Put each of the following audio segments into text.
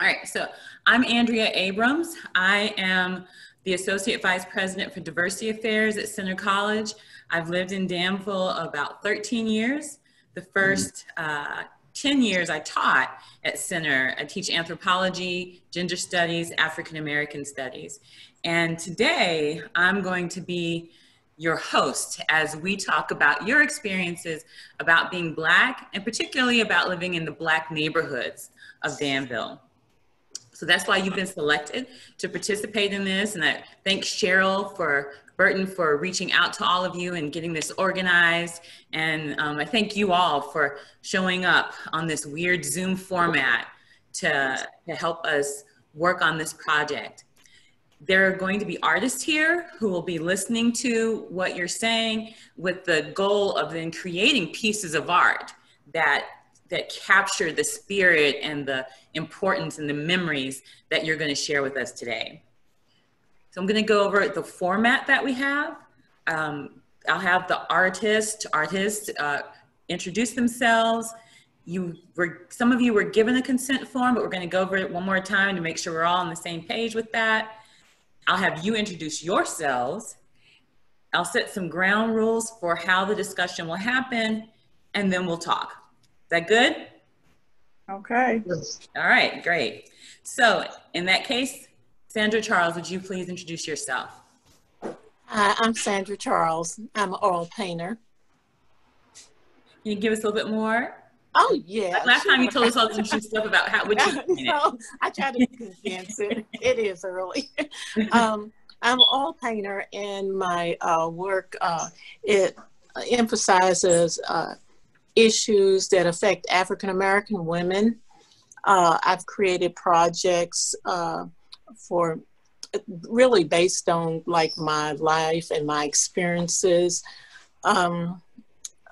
All right, so I'm Andrea Abrams. I am the Associate Vice President for Diversity Affairs at Centre College. I've lived in Danville about 13 years. The first uh, 10 years I taught at Centre. I teach anthropology, gender studies, African American studies. And today I'm going to be your host as we talk about your experiences about being Black and particularly about living in the Black neighborhoods of Danville. So that's why you've been selected to participate in this. And I thank Cheryl for Burton for reaching out to all of you and getting this organized. And um, I thank you all for showing up on this weird Zoom format to, to help us work on this project. There are going to be artists here who will be listening to what you're saying with the goal of then creating pieces of art that that capture the spirit and the importance and the memories that you're going to share with us today. So I'm going to go over the format that we have. Um, I'll have the artist, artists uh, introduce themselves. You were, some of you were given a consent form, but we're going to go over it one more time to make sure we're all on the same page with that. I'll have you introduce yourselves. I'll set some ground rules for how the discussion will happen, and then we'll talk that good? Okay. All right, great. So in that case, Sandra Charles, would you please introduce yourself? Hi, I'm Sandra Charles. I'm an oil painter. Can you give us a little bit more? Oh, yeah. Last sure. time you told us all some stuff about how would you no, I try to condense it. It is early. um, I'm an oil painter and my uh, work, uh, it emphasizes uh, issues that affect African American women. Uh, I've created projects uh, for really based on like my life and my experiences, um,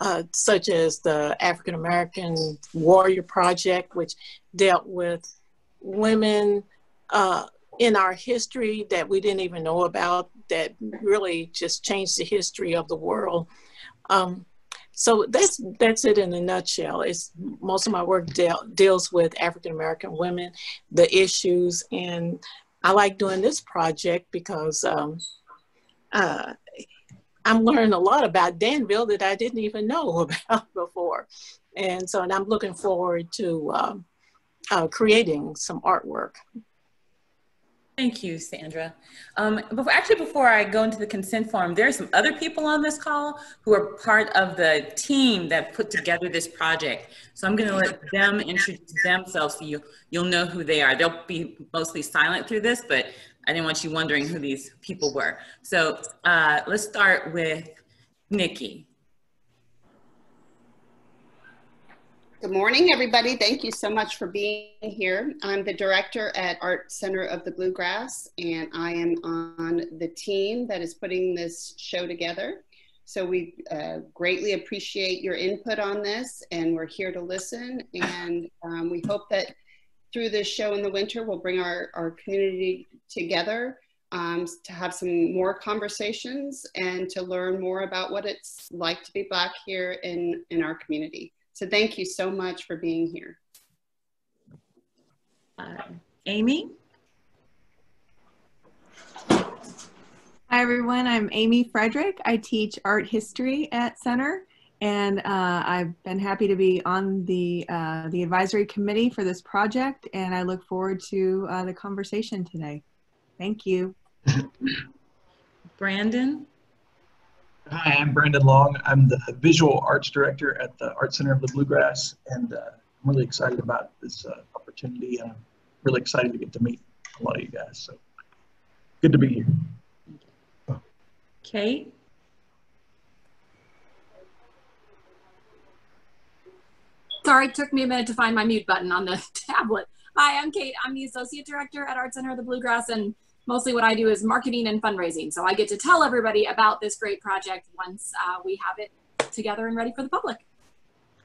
uh, such as the African American Warrior Project, which dealt with women uh, in our history that we didn't even know about that really just changed the history of the world. Um, so that's that's it in a nutshell. It's most of my work deal, deals with African American women, the issues, and I like doing this project because um, uh, I'm learning a lot about Danville that I didn't even know about before, and so and I'm looking forward to um, uh, creating some artwork. Thank you, Sandra. Um, before, actually, before I go into the consent form, there are some other people on this call who are part of the team that put together this project. So I'm going to let them introduce themselves so you, you'll know who they are. They'll be mostly silent through this, but I didn't want you wondering who these people were. So uh, let's start with Nikki. Good morning, everybody. Thank you so much for being here. I'm the director at Art Center of the Bluegrass, and I am on the team that is putting this show together. So we uh, greatly appreciate your input on this, and we're here to listen. And um, we hope that through this show in the winter, we'll bring our, our community together um, to have some more conversations and to learn more about what it's like to be Black here in, in our community. So thank you so much for being here. Uh, Amy? Hi everyone, I'm Amy Frederick. I teach art history at Centre and uh, I've been happy to be on the, uh, the advisory committee for this project and I look forward to uh, the conversation today. Thank you. Brandon? Hi, I'm Brandon Long. I'm the visual arts director at the Art Center of the Bluegrass, and uh, I'm really excited about this uh, opportunity. I'm really excited to get to meet a lot of you guys. So good to be here. Kate? Sorry, it took me a minute to find my mute button on the tablet. Hi, I'm Kate. I'm the Associate Director at Art Center of the Bluegrass, and mostly what I do is marketing and fundraising. So I get to tell everybody about this great project once uh, we have it together and ready for the public.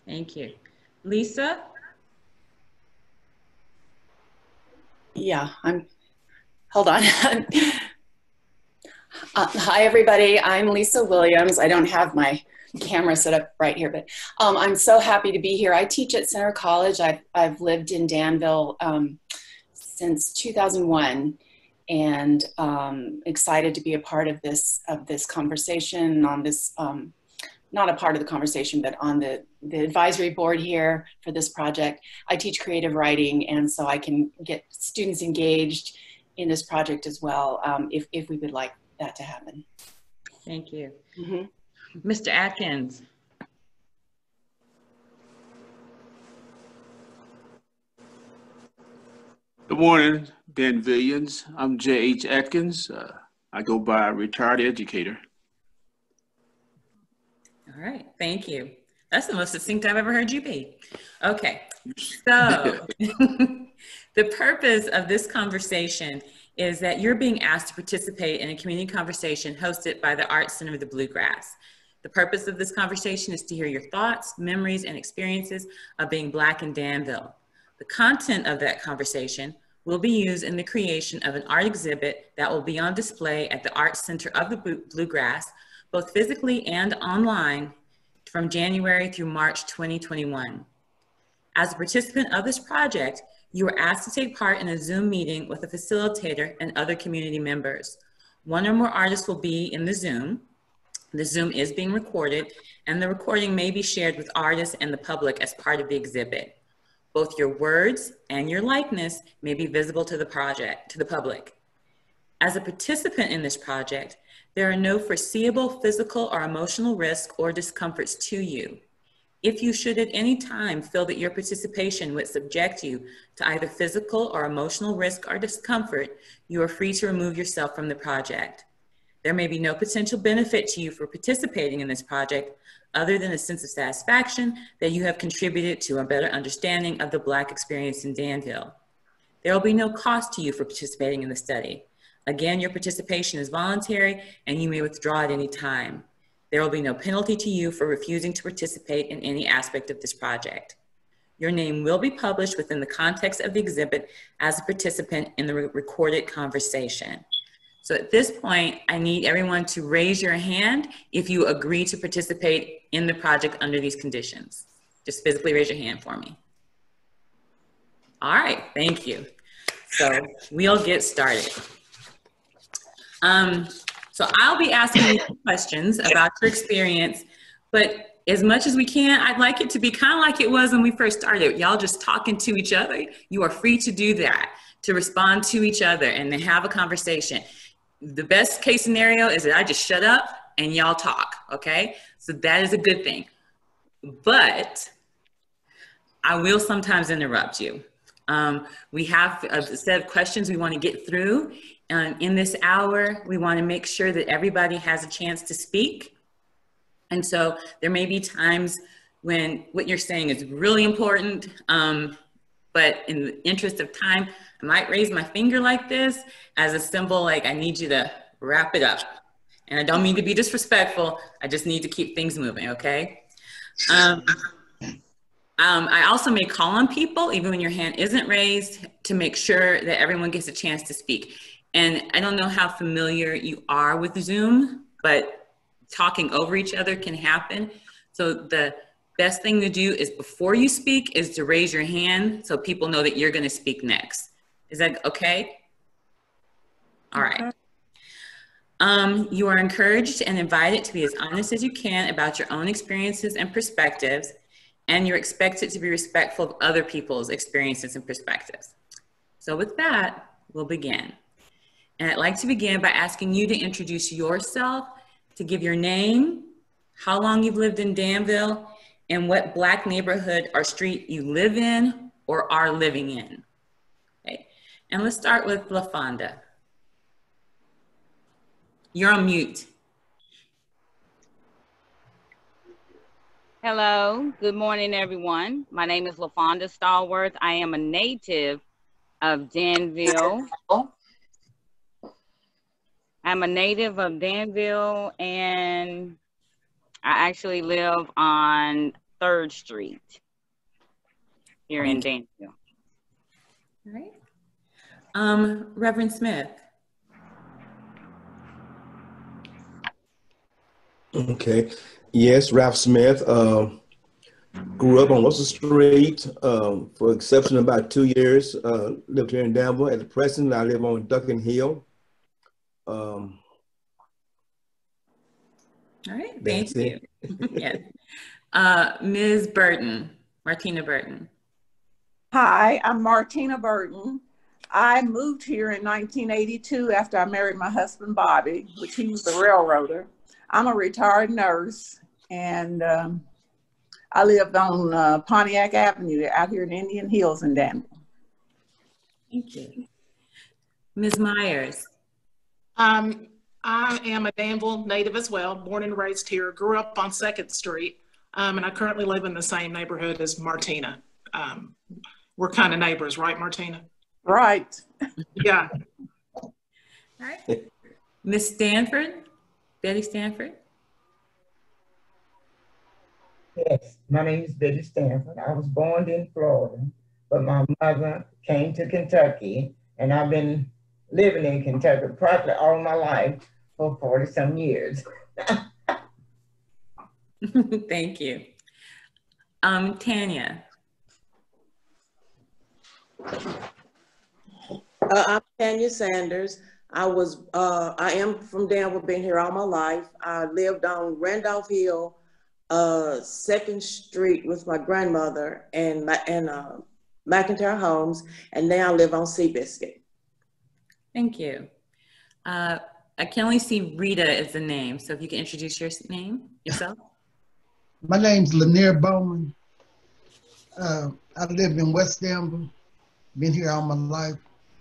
Thank you. Lisa? Yeah, I'm, hold on. uh, hi, everybody. I'm Lisa Williams. I don't have my camera set up right here, but um, I'm so happy to be here. I teach at Centre College. I've, I've lived in Danville um, since 2001 and um, excited to be a part of this of this conversation on this um, not a part of the conversation but on the the advisory board here for this project i teach creative writing and so i can get students engaged in this project as well um, if, if we would like that to happen Thank you. Mhm. Mr. Atkins. Good morning, Ben Villians. I'm J.H. Atkins. Uh, I go by retired educator. All right, thank you. That's the most succinct I've ever heard you be. Okay, so the purpose of this conversation is that you're being asked to participate in a community conversation hosted by the Arts Center of the Bluegrass. The purpose of this conversation is to hear your thoughts, memories, and experiences of being Black in Danville. The content of that conversation will be used in the creation of an art exhibit that will be on display at the Arts Center of the Bluegrass, both physically and online, from January through March 2021. As a participant of this project, you are asked to take part in a Zoom meeting with a facilitator and other community members. One or more artists will be in the Zoom. The Zoom is being recorded, and the recording may be shared with artists and the public as part of the exhibit. Both your words and your likeness may be visible to the project, to the public. As a participant in this project, there are no foreseeable physical or emotional risk or discomforts to you. If you should at any time feel that your participation would subject you to either physical or emotional risk or discomfort, you are free to remove yourself from the project. There may be no potential benefit to you for participating in this project other than a sense of satisfaction that you have contributed to a better understanding of the Black experience in Danville. There will be no cost to you for participating in the study. Again, your participation is voluntary and you may withdraw at any time. There will be no penalty to you for refusing to participate in any aspect of this project. Your name will be published within the context of the exhibit as a participant in the re- recorded conversation. So at this point, I need everyone to raise your hand if you agree to participate in the project under these conditions. Just physically raise your hand for me. All right, thank you. So we'll get started. Um, so I'll be asking you questions about your experience, but as much as we can, I'd like it to be kind of like it was when we first started. Y'all just talking to each other. You are free to do that, to respond to each other and to have a conversation. The best case scenario is that I just shut up and y'all talk, okay? So that is a good thing. But I will sometimes interrupt you. Um, we have a set of questions we want to get through. Um, in this hour, we want to make sure that everybody has a chance to speak. And so there may be times when what you're saying is really important, um, but in the interest of time, I might raise my finger like this as a symbol, like I need you to wrap it up. And I don't mean to be disrespectful, I just need to keep things moving, okay? Um, um, I also may call on people, even when your hand isn't raised, to make sure that everyone gets a chance to speak. And I don't know how familiar you are with Zoom, but talking over each other can happen. So the best thing to do is before you speak is to raise your hand so people know that you're going to speak next. Is that okay? All right. Um, you are encouraged and invited to be as honest as you can about your own experiences and perspectives, and you're expected to be respectful of other people's experiences and perspectives. So with that, we'll begin. And I'd like to begin by asking you to introduce yourself, to give your name, how long you've lived in Danville, and what Black neighborhood or street you live in or are living in. And let's start with LaFonda. You're on mute. Hello, good morning, everyone. My name is LaFonda Stallworth. I am a native of Danville. I'm a native of Danville and I actually live on 3rd Street here in Danville. All right. Um, Reverend Smith. Okay. Yes, Ralph Smith. Uh, Grew up on Russell Street um, for exception about two years. Uh, lived here in Danville. At the present, I live on Duncan Hill. Um, All right, thank you. it. yes. Uh, Ms. Burton, Martina Burton. Hi, I'm Martina Burton. I moved here in 1982 after I married my husband Bobby, which he was a railroader. I'm a retired nurse and um, I lived on uh, Pontiac Avenue out here in Indian Hills in Danville. Thank you. Ms. Myers. Um, I am a Danville native as well, born and raised here, grew up on Second Street, um, and I currently live in the same neighborhood as Martina. Um, we're kind of neighbors, right, Martina? Right. Yeah. All right. Miss Stanford, Betty Stanford. Yes, my name is Betty Stanford. I was born in Florida, but my mother came to Kentucky, and I've been living in Kentucky practically all my life for 40 some years. Thank you. Um, Tanya. Uh, I'm Tanya Sanders. I was, uh, I am from Danville, been here all my life. I lived on Randolph Hill, uh, Second Street with my grandmother and my, and, uh, McIntyre Homes, and now I live on Seabiscuit. Thank you. Uh, I can only see Rita as the name, so if you can introduce your name, yourself. My name's Lanier Bowman. Uh, I live in West Denver, been here all my life,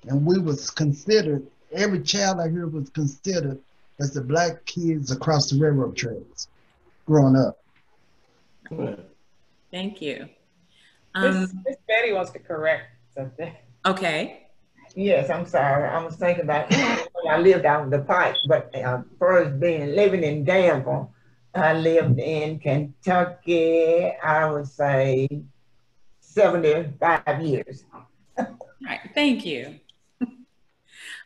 and we was considered, every child out here was considered as the black kids across the railroad tracks growing up. Thank you. Miss Um, Miss Betty wants to correct something. okay. Yes, I'm sorry. I was thinking about when I lived out in the pike, but uh, first being living in Danville, I lived in Kentucky. I would say 75 years. All right, thank you.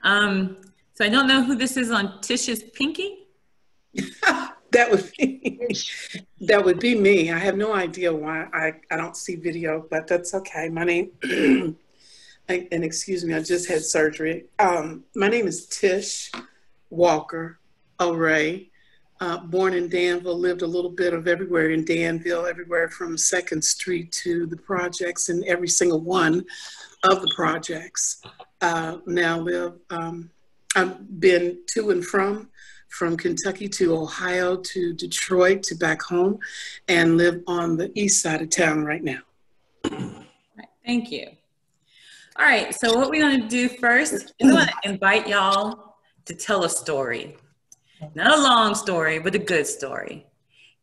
Um, so I don't know who this is on Tish's pinky. That would be, that would be me. I have no idea why I, I don't see video, but that's okay. My name, and excuse me, I just had surgery. Um, my name is Tish Walker O'Ray. Uh, born in Danville, lived a little bit of everywhere in Danville, everywhere from Second Street to the projects and every single one of the projects. Uh, now live, um, I've been to and from from Kentucky to Ohio to Detroit to back home and live on the east side of town right now. Thank you. All right, so what we're gonna do first is I'm gonna invite y'all to tell a story. Not a long story, but a good story.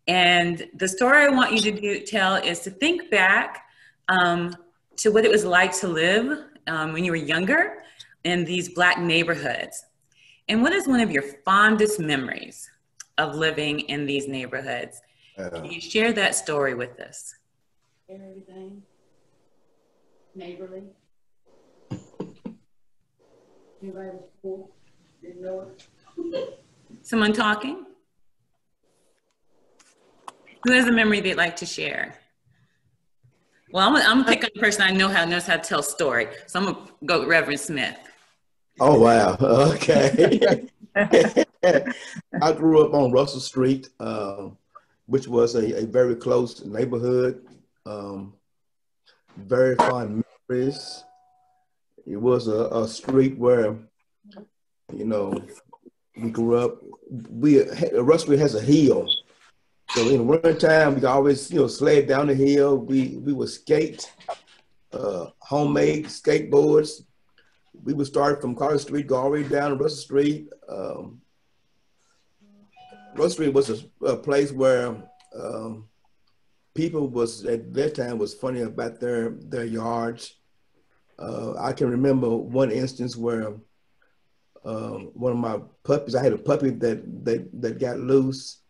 And the story I want you to do, tell is to think back um, to what it was like to live um, when you were younger in these black neighborhoods. And what is one of your fondest memories of living in these neighborhoods? Can you share that story with us? Everything. Neighborly. Anybody was poor? Didn't know it? Someone talking? Who has a memory they'd like to share? Well, I'm gonna, I'm gonna pick on the person I know how knows how to tell a story. So I'm gonna go with Reverend Smith. Oh, wow. Okay. I grew up on Russell Street, um, which was a, a very close neighborhood. Um, very fond memories. It was a, a street where, you know, we grew up. We Russell Street has a hill, so in winter time we always, you know, sled down the hill. We we would skate, uh, homemade skateboards we would start from Carter Street, go all the way down to Russell Street. Um, Russell Street was a, a place where um, people was at that time was funny about their their yards. Uh, I can remember one instance where um, one of my puppies, I had a puppy that that that got loose.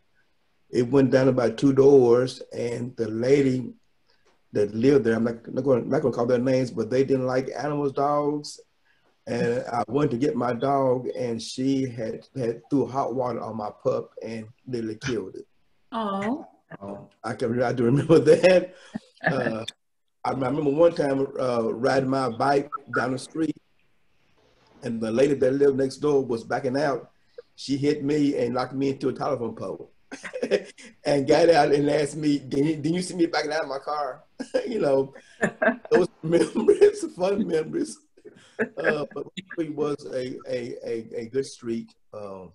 It went down about two doors, and the lady that lived there, I'm not, not going to call their names, but they didn't like animals, dogs, and I went to get my dog, and she had had threw hot water on my pup and literally killed it. Oh. Um, I can I do remember that. Uh, I remember one time uh, riding my bike down the street, and the lady that lived next door was backing out. She hit me and knocked me into a telephone pole, and got out and asked me, "Did you, did you see me backing out of my car?" you know, those memories, fun memories. Uh, but it was a, a, a, a good street um,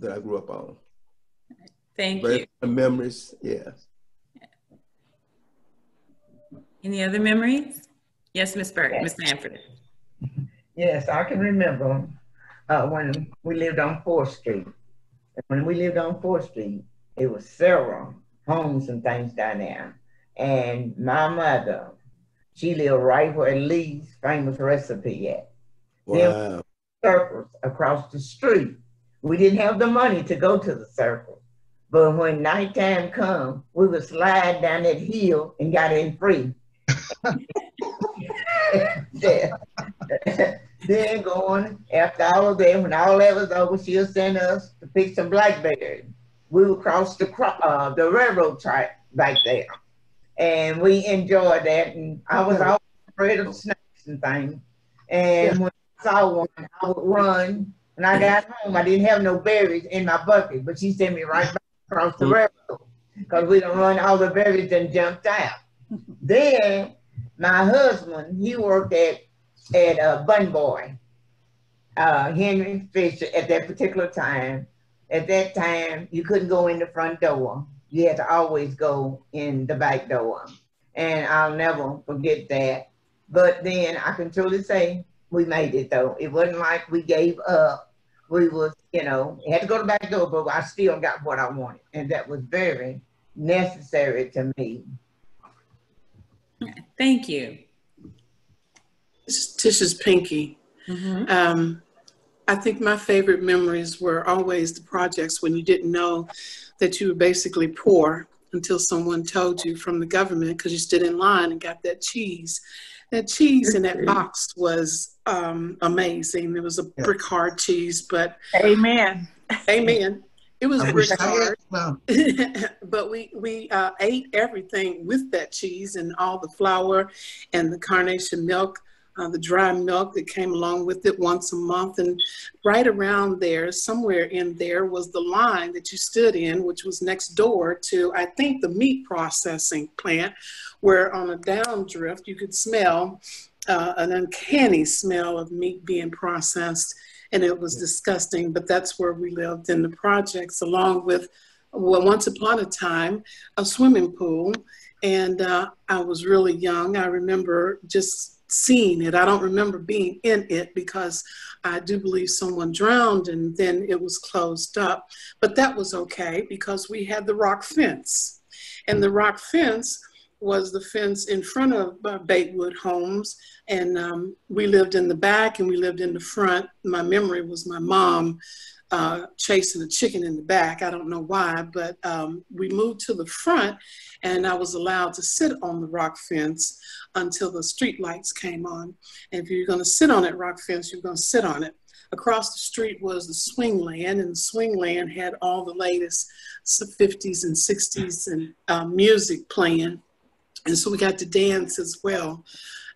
that I grew up on. Thank Very you. fun memories, yeah. Any other memories? Yes, Miss Burke, Miss Manfred. Yes, I can remember uh, when we lived on Fourth Street. When we lived on Fourth Street, it was several homes and things down there. And my mother, she lived right where Lee's famous recipe at. Wow. Circles across the street. We didn't have the money to go to the circle. But when nighttime come, we would slide down that hill and got in free. then, going after all of that, when all that was over, she'll send us to pick some blackberries. We would cross the uh, the railroad track back there, and we enjoyed that. And I was always afraid of snakes and things. And when I saw one, I would run. When I got home, I didn't have no berries in my bucket, but she sent me right back across the railroad because we done run all the berries and jumped out. Then my husband, he worked at at uh, Bun Boy, uh, Henry Fisher at that particular time. At that time, you couldn't go in the front door. You had to always go in the back door. And I'll never forget that. But then I can truly say we made it though. It wasn't like we gave up. We was, you know, had to go to the back door, but I still got what I wanted. And that was very necessary to me. Thank you. This is Tish's Pinky. Um, I think my favorite memories were always the projects when you didn't know that you were basically poor until someone told you from the government because you stood in line and got that cheese. That cheese in that box was um, amazing. It was a brick hard cheese, but Amen. amen. It was I brick wish I had hard but we we uh, ate everything with that cheese and all the flour and the carnation milk, uh, the dry milk that came along with it once a month. And right around there, somewhere in there, was the line that you stood in, which was next door to I think the meat processing plant, where on a downdrift you could smell uh, an uncanny smell of meat being processed and it was disgusting. But that's where we lived in the projects, along with, well, once upon a time, a swimming pool. And uh, I was really young. I remember just seeing it. I don't remember being in it because I do believe someone drowned and then it was closed up. But that was okay because we had the rock fence. And the rock fence was the fence in front of uh, Batewood Homes, and um, we lived in the back and we lived in the front. My memory was my mom uh, chasing a chicken in the back. I don't know why, but um, we moved to the front, and I was allowed to sit on the rock fence until the street lights came on. And if you're going to sit on that rock fence, you're going to sit on it. Across the street was the swing land, and the swing land had all the latest 50s and 60s and uh, music playing. And so we got to dance as well.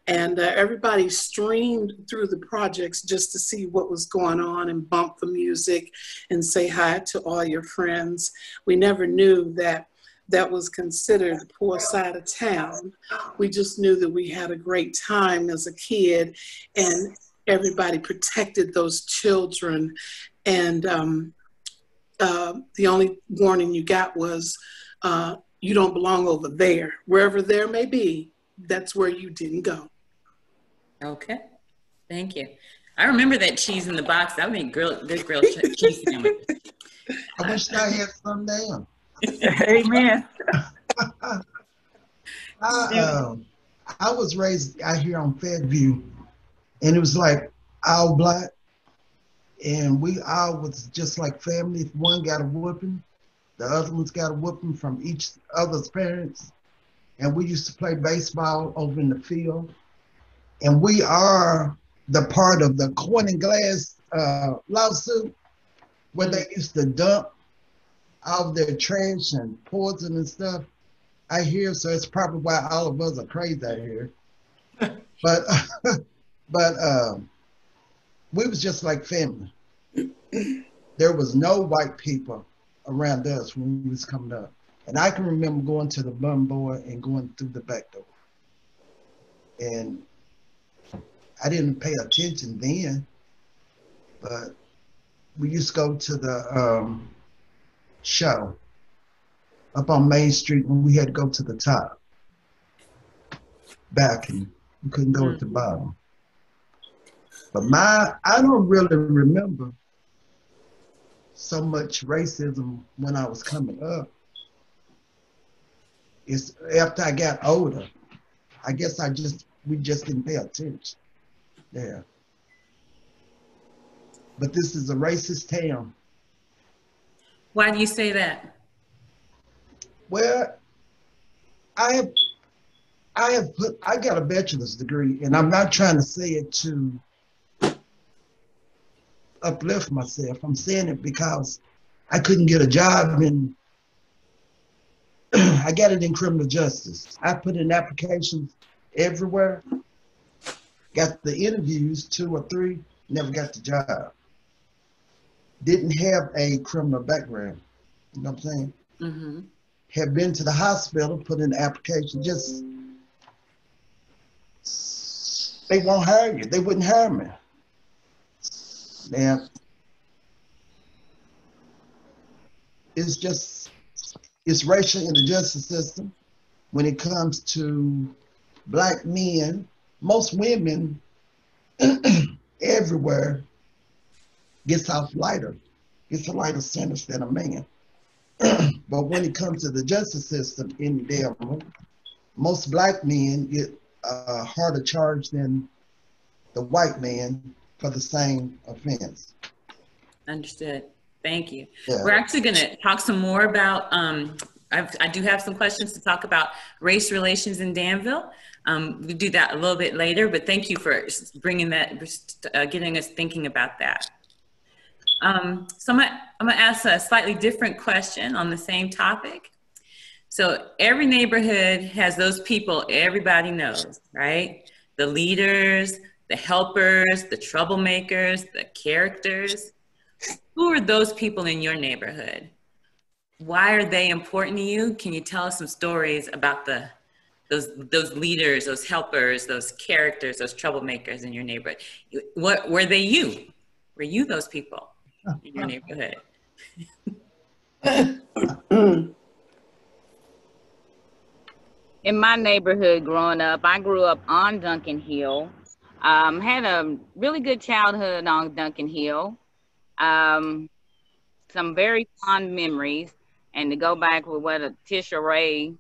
And uh, everybody streamed through the projects just to see what was going on and bump the music and say hi to all your friends. We never knew that that was considered the poor side of town. We just knew that we had a great time as a kid and everybody protected those children. And um, uh, the only warning you got was, uh, you don't belong over there. Wherever there may be, that's where you didn't go. Okay, thank you. I remember that cheese in the box. That would make grilled, good grilled che- cheese sandwiches. I wish I had some down. Amen. I, um, I was raised out here on Fairview, and it was like all black, and we all was just like family. If one got a whooping, the other one's got a whooping from each other's parents, and we used to play baseball over in the field. And we are the part of the Corning Glass uh, lawsuit where they used to dump all their trash and poison and stuff. I hear, so it's probably why all of us are crazy out here. but but um, we was just like family. there was no white people around us when we was coming up. And I can remember going to the Bun Boy and going through the back door. And I didn't pay attention then, but we used to go to the um, show up on Main Street when we had to go to the top balcony. We couldn't go at the bottom. But my, I don't really remember so much racism when I was coming up. It's after I got older. I guess I just, we just didn't pay attention. Yeah. But this is a racist town. Why do you say that? Well, I have, I have put, I got a bachelor's degree, and I'm not trying to say it to uplift myself. I'm saying it because I couldn't get a job in, I got it in criminal justice. I put in applications everywhere, got the interviews, two or three, never got the job. Didn't have a criminal background. You know what I'm saying? Mm-hmm. Have been to the hospital, put in application, just they won't hire you. They wouldn't hire me. Now, it's just, it's racial in the justice system when it comes to black men. Most women everywhere gets off lighter, gets a lighter sentence than a man. but when it comes to the justice system in Denver, most black men get a harder charge than the white man for the same offense. Understood. Thank you. Yeah. We're actually going to talk some more about, um, I've, I do have some questions to talk about race relations in Danville. Um, we do that a little bit later, but thank you for bringing that, uh, getting us thinking about that. Um, so I'm gonna, I'm gonna ask a slightly different question on the same topic. So every neighborhood has those people everybody knows, right? The leaders, the helpers, the troublemakers, the characters. Who are those people in your neighborhood? Why are they important to you? Can you tell us some stories about the those those leaders, those helpers, those characters, those troublemakers in your neighborhood? What were they you? Were you those people in your neighborhood? in my neighborhood growing up, I grew up on Duncan Hill. Um, had a really good childhood on Duncan Hill. Um, some very fond memories. And to go back with what Tisha Ray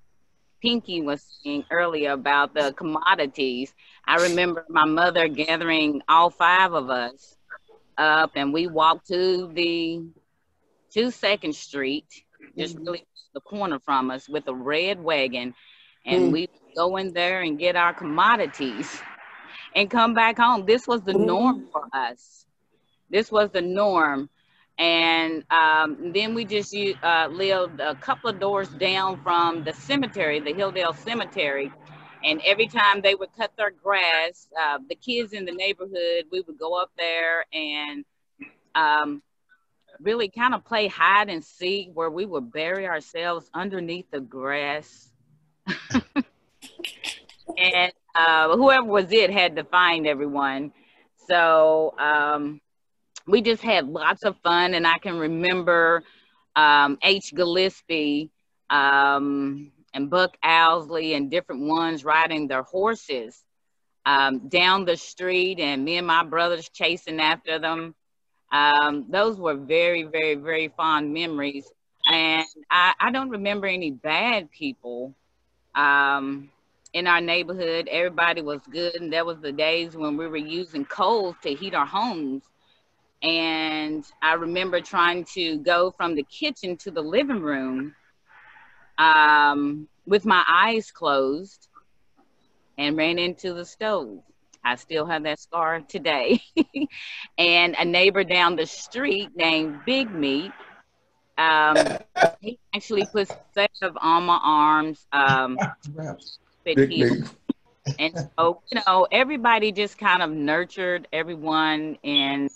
Pinky was saying earlier about the commodities, I remember my mother gathering all five of us up and we walked to the to Second Street, just really the corner from us with a red wagon and Mm. we go in there and get our commodities and come back home. This was the norm for us. This was the norm. And um, then we just uh, lived a couple of doors down from the cemetery, the Hilldale Cemetery. And every time they would cut their grass, uh, the kids in the neighborhood, we would go up there and um, really kind of play hide and seek where we would bury ourselves underneath the grass and uh, whoever was it had to find everyone. So um, we just had lots of fun, and I can remember um, H. Gillespie um, and Buck Owsley and different ones riding their horses um, down the street, and me and my brothers chasing after them. Um, those were very, very, very fond memories. And I, I don't remember any bad people um, in our neighborhood. Everybody was good, and that was the days when we were using coals to heat our homes. And I remember trying to go from the kitchen to the living room um, with my eyes closed and ran into the stove. I still have that scar today. and a neighbor down the street named Big Meat um, he actually put salve on my arms. Um, Big league. and so, you know, everybody just kind of nurtured everyone in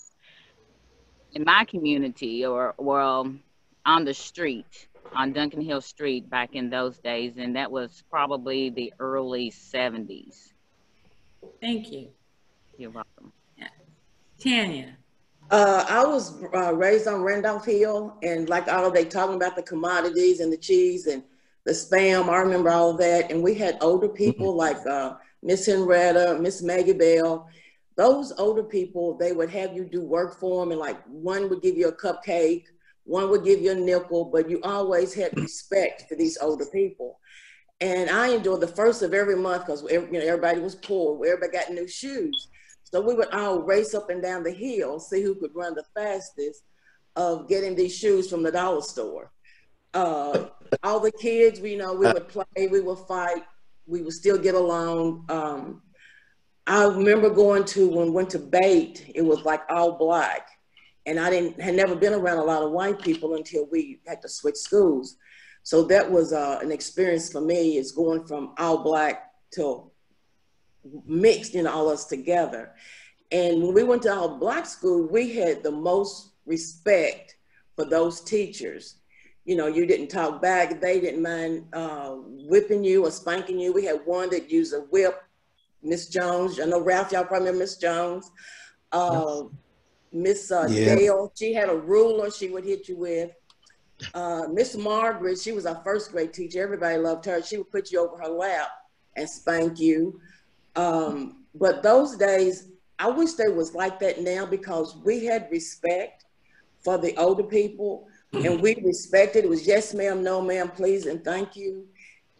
in my community or well on the street on Duncan Hill Street back in those days, and that was probably the early 70s. Thank you. You're welcome. Tanya. Uh, I was uh, raised on Randolph Hill, and like all of they talking about the commodities and the cheese and the spam. I remember all of that, and we had older people Mm-hmm. like uh, Miss Henrietta, Miss Maggie Bell. Those older people, they would have you do work for them, and like one would give you a cupcake, one would give you a nickel, but you always had respect for these older people. And I enjoyed the first of every month because you know everybody was poor, everybody got new shoes. So we would all race up and down the hill, see who could run the fastest of getting these shoes from the dollar store. Uh, all the kids, we you know, we would play, we would fight, we would still get along. Um, I remember going to when we went to Bate, it was like all black, and I didn't had never been around a lot of white people until we had to switch schools. So that was uh, an experience for me. Is going from all black to mixed, you know, all us together. And when we went to our black school, we had the most respect for those teachers. You know, you didn't talk back. They didn't mind uh, whipping you or spanking you. We had one that used a whip, Miss Jones. I know Ralph, y'all probably remember Miss Jones. Uh, Miss uh, Yeah. Dale, she had a ruler she would hit you with. Uh, Miss Margaret, she was our first grade teacher. Everybody loved her. She would put you over her lap and spank you. Um, but those days, I wish they was like that now because we had respect for the older people and we respected it was yes ma'am, no ma'am, please and thank you.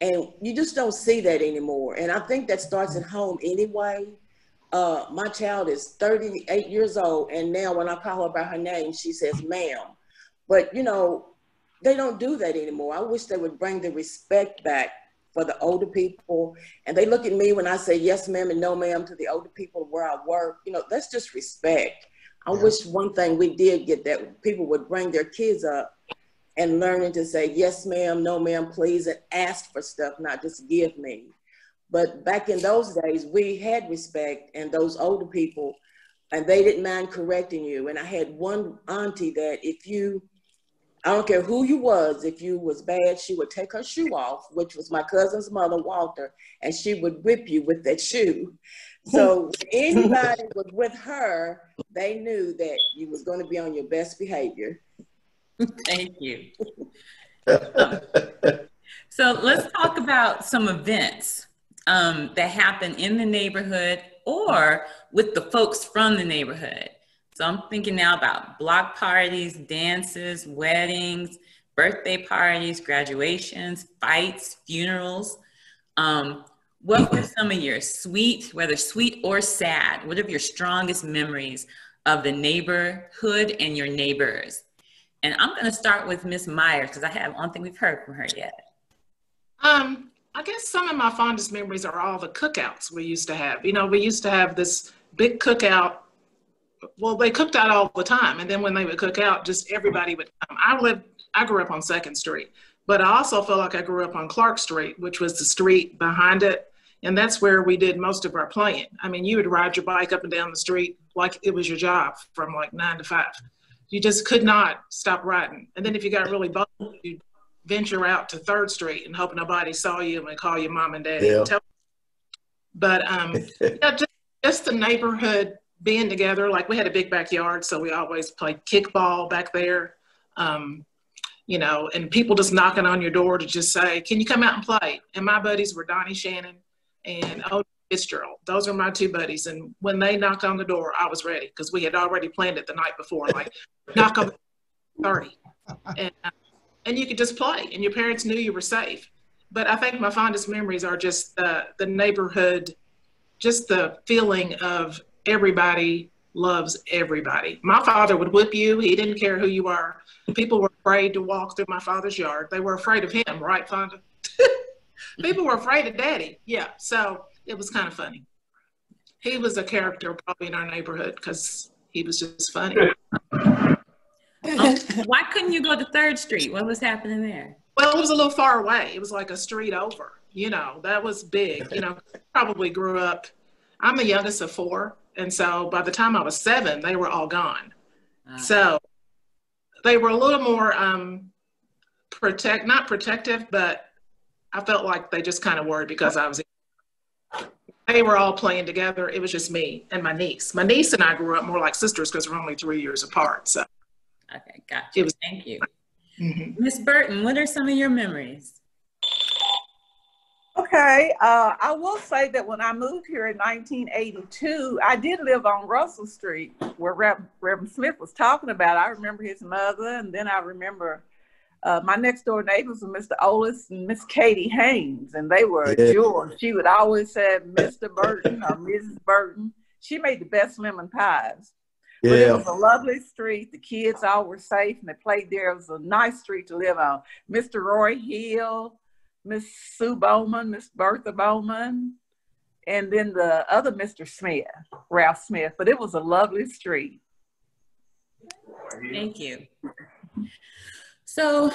And you just don't see that anymore. And I think that starts at home anyway. Uh, my child is 38 years old and now when I call her by her name, she says ma'am. But you know, they don't do that anymore. I wish they would bring the respect back for the older people. And they look at me when I say yes, ma'am, and no, ma'am to the older people where I work. You know, that's just respect. I wish one thing we did get that people would bring their kids up and learning to say yes, ma'am, no, ma'am, please, and ask for stuff, not just give me. But back in those days, we had respect, and those older people, and they didn't mind correcting you. And I had one auntie that if you I don't care who you was, if you was bad, she would take her shoe off, which was my cousin's mother, Walter, and she would whip you with that shoe. So anybody was with her, they knew that you was going to be on your best behavior. Thank you. So let's talk about some events um, that happen in the neighborhood or with the folks from the neighborhood. So I'm thinking now about block parties, dances, weddings, birthday parties, graduations, fights, funerals. Um, what were some of your sweet, whether sweet or sad, what are your strongest memories of the neighborhood and your neighbors? And I'm going to start with Miss Myers because I have, I don't think we've heard from her yet. Um, I guess some of my fondest memories are all the cookouts we used to have. You know, we used to have this big cookout. Well, they cooked out all the time, and then when they would cook out, just everybody would come. I lived, I grew up on Second Street, but I also felt like I grew up on Clark Street, which was the street behind it, and that's where we did most of our playing. I mean, you would ride your bike up and down the street like it was your job from like nine to five. You just could not stop riding. And then if you got really bored, you'd venture out to Third Street and hope nobody saw you and call your mom and daddy. Yeah. And tell but um, yeah, just, just the neighborhood being together. Like we had a big backyard, so we always played kickball back there. Um, you know, and people just knocking on your door to just say, "Can you come out and play?" And my buddies were Donnie Shannon and Odie Fitzgerald. Those are my two buddies. And when they knocked on the door, I was ready because we had already planned it the night before. Like, knock on thirty, and uh, and you could just play, and your parents knew you were safe. But I think my fondest memories are just the the neighborhood, just the feeling of everybody loves everybody. My father would whip you. He didn't care who you were. People were afraid to walk through my father's yard. They were afraid of him, right, Fonda? People were afraid of daddy. Yeah. So it was kind of funny. He was a character probably in our neighborhood because he was just funny. I'm Why couldn't you go to Third Street? What was happening there? Well, it was a little far away. It was like a street over. You know, that was big. You know, probably grew up. I'm the youngest of four, and so by the time I was seven, they were all gone. Uh, so they were a little more um, protect, not protective, but I felt like they just kind of worried because I was. They were all playing together. It was just me and my niece. My niece and I grew up more like sisters because we're only three years apart. So. Okay, gotcha. It was, Thank you. Mm-hmm. Miss mm-hmm. Burton, what are some of your memories? Okay, uh, I will say that when I moved here in 1982, I did live on Russell Street where Rev- Reverend Smith was talking about. I remember his mother, and then I remember uh, my next door neighbors were Mr. Olis and Miss Katie Haynes, and they were yeah. a jewel. She would always say Mr. Burton or Mrs. Burton. She made the best lemon pies. Yeah. But it was a lovely street. The kids all were safe and they played there. It was a nice street to live on. Mr. Roy Hill, Miss Sue Bowman, Miss Bertha Bowman, and then the other Mr. Smith, Ralph Smith. But it was a lovely street. Thank you. So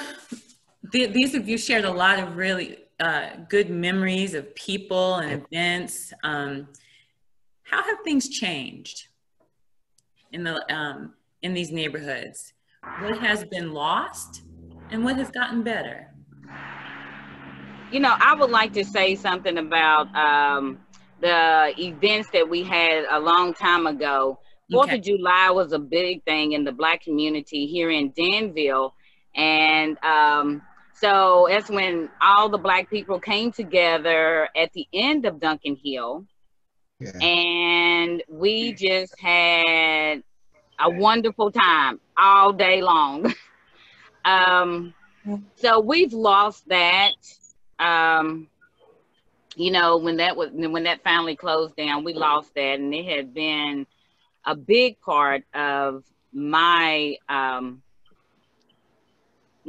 th these of you shared a lot of really uh, good memories of people and events. Um, how have things changed? in the um, in these neighborhoods? What has been lost, and what has gotten better? You know, I would like to say something about um, the events that we had a long time ago. Fourth okay. of July was a big thing in the Black community here in Danville, and um, so that's when all the Black people came together at the end of Duncan Hill yeah. And we just had a wonderful time all day long. um, so we've lost that. Um, you know, when that was when that finally closed down, we lost that, and it had been a big part of my um,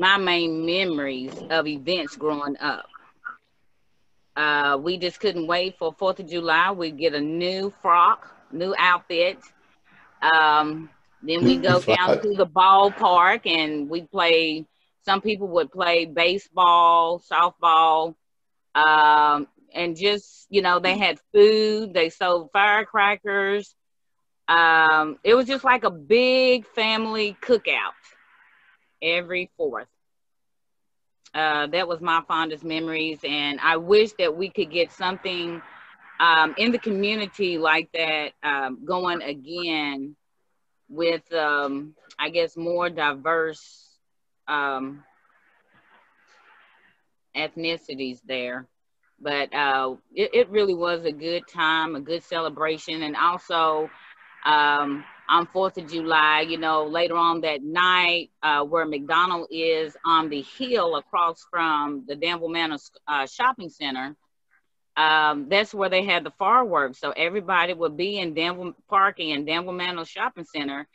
my main memories of events growing up. Uh, we just couldn't wait for Fourth of July. We'd get a new frock, new outfit. Um, then we go down to the ballpark and we play. Some people would play baseball, softball, um, and just you know they had food. They sold firecrackers. Um, it was just like a big family cookout every fourth uh, that was my fondest memories. And I wish that we could get something um, in the community like that um, going again with, um, I guess, more diverse um, ethnicities there. But uh, it, it, really was a good time, a good celebration. And also, um, on Fourth of July, you know, later on that night, uh, where McDonald is on the hill across from the Danville Manor uh, Shopping Center. Um, that's where they had the fireworks. So everybody would be in Danville parking in Danville Manor Shopping Center,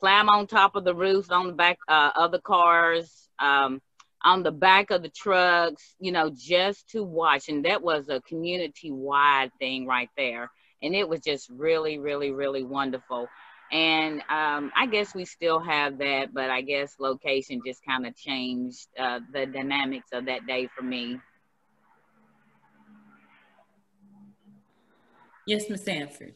climb on top of the roofs, on the back uh, of the cars, um, on the back of the trucks, you know, just to watch. And that was a community wide thing right there. And it was just really, really, really wonderful. And um, I guess we still have that, but I guess location just kind of changed uh, the dynamics of that day for me. Yes, Ms. Sanford.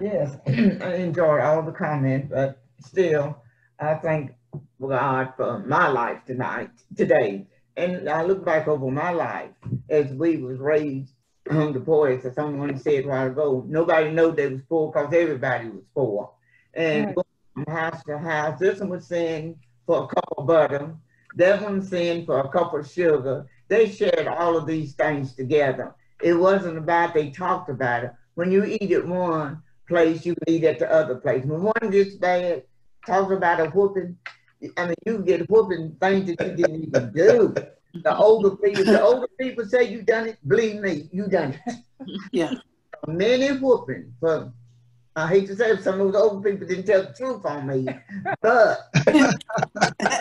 Yes, I enjoyed all the comments, but still, I thank God for my life tonight, today. And I look back over my life as we was raised on the poorest, as someone said a while ago, nobody knew they was poor because everybody was poor and from house to house. This one was saying for a cup of butter. That one saying for a cup of sugar. They shared all of these things together. It wasn't about they talked about it. When you eat at one place, you eat at the other place. When one gets bad, talks about a whooping. I mean, you get whooping things that you didn't even do. The older people, the older people say you done it. Believe me, you done it. Yeah. Many whooping for I hate to say it, some of those old people didn't tell the truth on me, but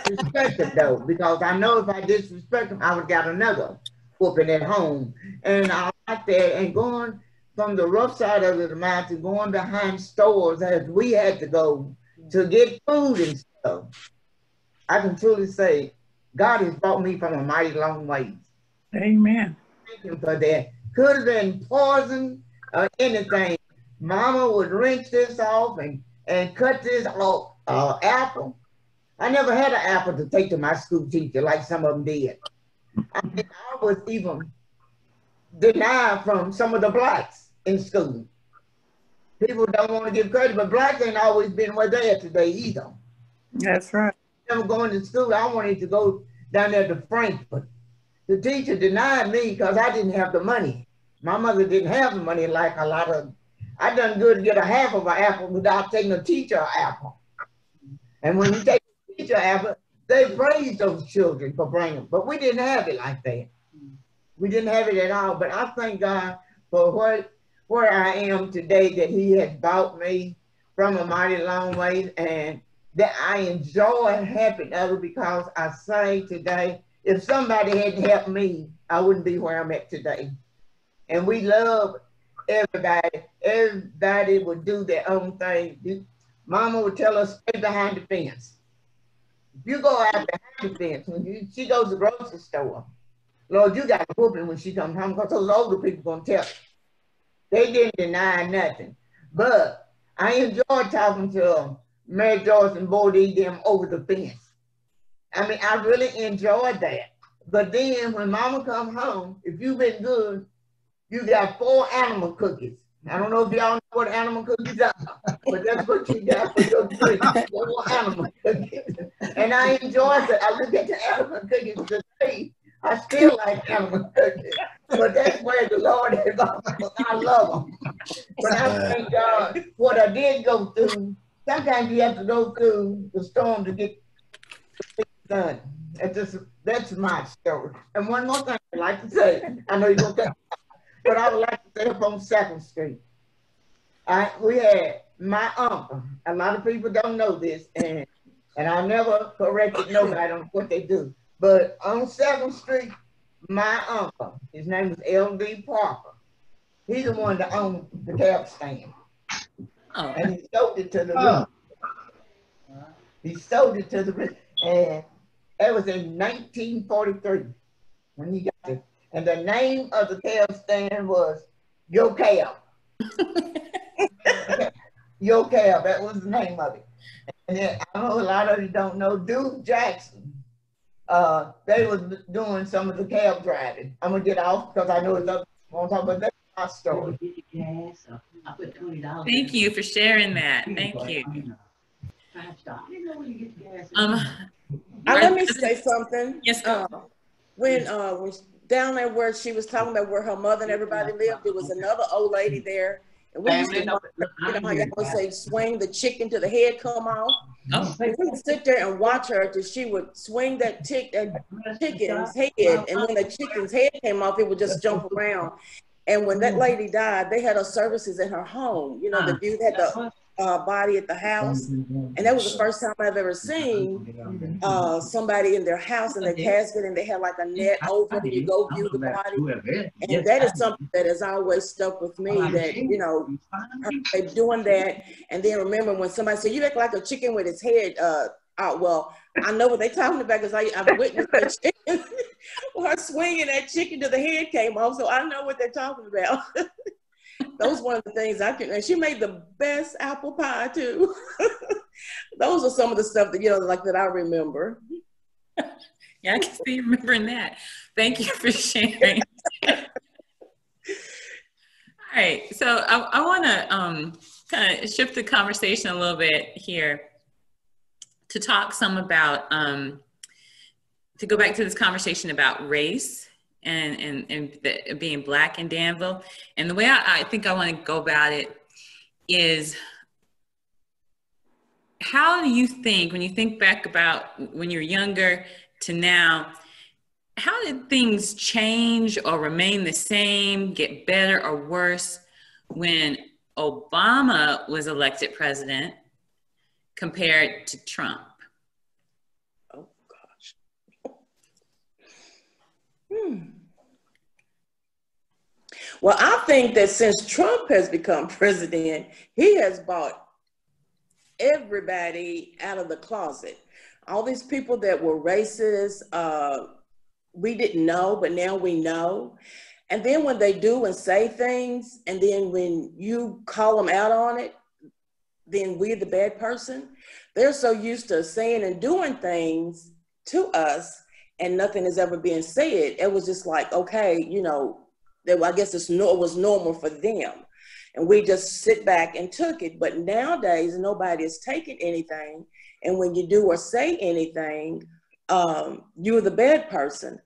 respect them though, because I know if I disrespect them, I would got another whooping at home. And I like that, and going from the rough side of the mountain, going behind stores as we had to go to get food and stuff. I can truly say God has brought me from a mighty long way. Amen. Thank him for that. Could have been poison or anything. Mama would rinse this off and, and cut this off, uh, apple. I never had an apple to take to my school teacher like some of them did. I mean, I was even denied from some of the blacks in school. People don't want to give credit, but blacks ain't always been where they are today either. That's right. Never going to school, I wanted to go down there to Frankfort. The teacher denied me because I didn't have the money. My mother didn't have the money like a lot of, I done good to get a half of an apple without taking a teacher an apple. And when you take a teacher apple, they praise those children for bringing, but we didn't have it like that. We didn't have it at all. But I thank God for what where I am today that He has brought me from a mighty long way, and that I enjoy helping others because I say today, if somebody hadn't helped me, I wouldn't be where I'm at today. And we love everybody. Everybody would do their own thing. Mama would tell us, stay behind the fence. If you go out behind the fence, when you, she goes to the grocery store, Lord, you got a whooping when she comes home because those older people gonna tell her. They didn't deny nothing. But I enjoyed talking to um, Mary Joyce and Bodie them over the fence. I mean, I really enjoyed that. But then when mama come home, if you've been good, you got four animal cookies. I don't know if y'all know what animal cookies are, but that's what you got for your drink. Four animal cookies. And I enjoy it. I look at the animal cookies today I still like animal cookies, but that's where the Lord is. I love them. But I thank God what I did go through. Sometimes you have to go through the storm to get things done. That's just that's my story. And one more thing I'd like to say. I know you're gonna but I would like to say up on Second Street. I we had my uncle. A lot of people don't know this, and and I never corrected nobody on what they do. But on 7th Street, my uncle, his name is L.D. Parker, he's the one that owned the cab stand. Oh. And he sold it to the oh. He sold it to the and it was in 1943 when he got it. And the name of the cab stand was Yo Cab. Yo Cab, that was the name of it. And then, I know a lot of you don't know Duke Jackson uh, they was doing some of the cab driving. I'm gonna get off because I know it's up on top, but that's my story. Thank you for sharing that. Thank you. Um, uh, let me say something. Yes. Uh, when uh, when down there where she was talking about where her mother and everybody lived, there was another old lady there. And we used to, you know how y'all would say, swing the chicken to the head come off. Oh. We would sit there and watch her till she would swing that tick that chicken's head, and when the chicken's head came off, it would just jump around. And when that lady died, they had her services in her home. You know, the dude had the uh, body at the house. And that was the first time I've ever seen uh, somebody in their house in their casket and they had like a net over and you go view the body. And that is something that has always stuck with me that, you know, they doing that. And then remember when somebody said, you look like a chicken with its head uh, out. Well, I know what they're talking about because I've witnessed that chicken. her swinging that chicken to the head came off. So I know what they're talking about. Those one of the things I can, and she made the best apple pie too. Those are some of the stuff that, you know, like that I remember. yeah, I can see remembering that. Thank you for sharing. All right, so I, I want to um, kind of shift the conversation a little bit here to talk some about, um, to go back to this conversation about race and and, and the, being black in Danville. And the way I, I think I want to go about it is how do you think when you think back about when you're younger to now how did things change or remain the same get better or worse when obama was elected president compared to trump Hmm. Well, I think that since Trump has become president, he has bought everybody out of the closet. all these people that were racist, uh, we didn't know, but now we know. And then when they do and say things, and then when you call them out on it, then we're the bad person. They're so used to saying and doing things to us, and nothing is ever being said. It was just like, okay, you know, that I guess it's no, it was normal for them, and we just sit back and took it. But nowadays, nobody is taking anything, and when you do or say anything, um, you're the bad person.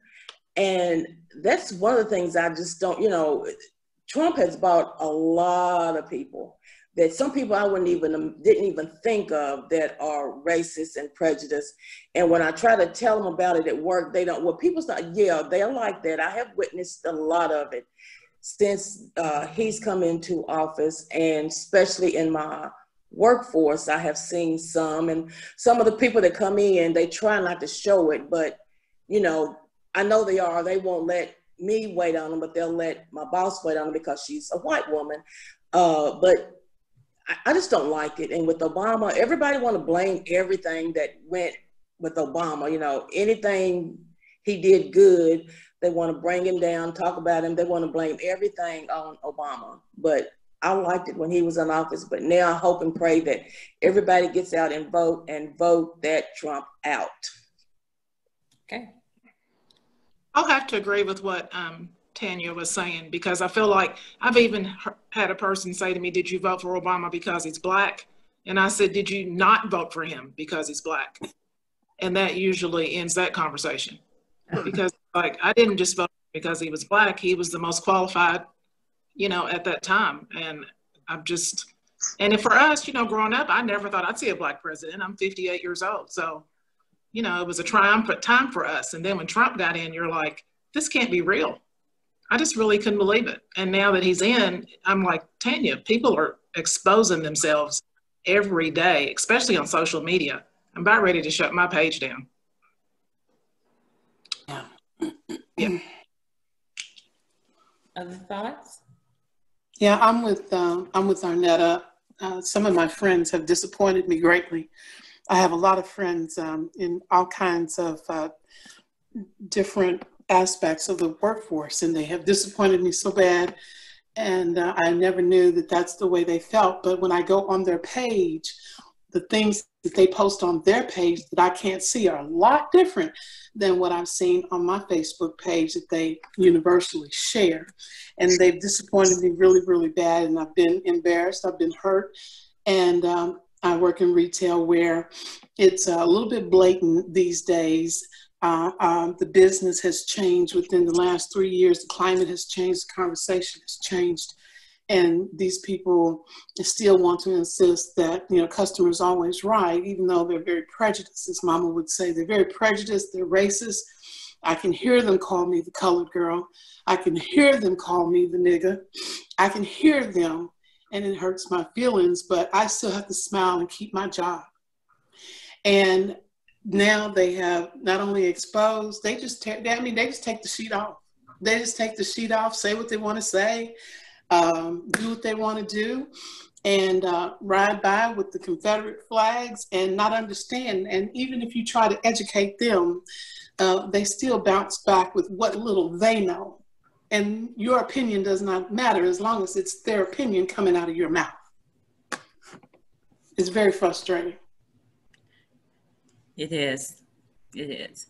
And that's one of the things I just don't, you know, Trump has bought a lot of people that some people I wouldn't even didn't even think of that are racist and prejudiced. And when I try to tell them about it at work, they don't. Well, people start, yeah, they're like that. I have witnessed a lot of it since uh, he's come into office, and especially in my workforce, I have seen some. And some of the people that come in, they try not to show it, but you know, I know they are. They won't let me wait on them, but they'll let my boss wait on them because she's a white woman. Uh, but I, I just don't like it. And with Obama, everybody want to blame everything that went with Obama. You know, anything he did good, they want to bring him down, talk about him. They want to blame everything on Obama. But I liked it when he was in office, but now I hope and pray that everybody gets out and vote and vote that Trump out. Okay. I'll have to agree with what um, Tanya was saying because I feel like I've even had a person say to me, Did you vote for Obama because he's black? And I said, Did you not vote for him because he's black? And that usually ends that conversation because, like, I didn't just vote because he was black, he was the most qualified, you know, at that time. And I'm just, and for us, you know, growing up, I never thought I'd see a black president. I'm 58 years old. So, you know, it was a triumphant time for us. And then when Trump got in, you're like, this can't be real. I just really couldn't believe it. And now that he's in, I'm like, Tanya, people are exposing themselves every day, especially on social media. I'm about ready to shut my page down. Yeah. yeah. Other thoughts? Yeah, I'm with um, I'm with Arnetta. Uh, some of my friends have disappointed me greatly I have a lot of friends um, in all kinds of uh, different aspects of the workforce, and they have disappointed me so bad. And uh, I never knew that that's the way they felt. But when I go on their page, the things that they post on their page that I can't see are a lot different than what I've seen on my Facebook page that they universally share. And they've disappointed me really, really bad. And I've been embarrassed, I've been hurt. And um, I work in retail where it's a little bit blatant these days. Uh, um, the business has changed within the last three years. The climate has changed. The conversation has changed. And these people still want to insist that, you know, customers always right, even though they're very prejudiced, as mama would say. They're very prejudiced, they're racist. I can hear them call me the colored girl. I can hear them call me the nigger. I can hear them and it hurts my feelings, but I still have to smile and keep my job. And now they have not only exposed, they just take, I mean, they just take the sheet off. They just take the sheet off, say what they want to say, um, do what they want to do, and uh, ride by with the Confederate flags and not understand. And even if you try to educate them, uh, they still bounce back with what little they know and your opinion does not matter as long as it's their opinion coming out of your mouth. It's very frustrating. It is. It is.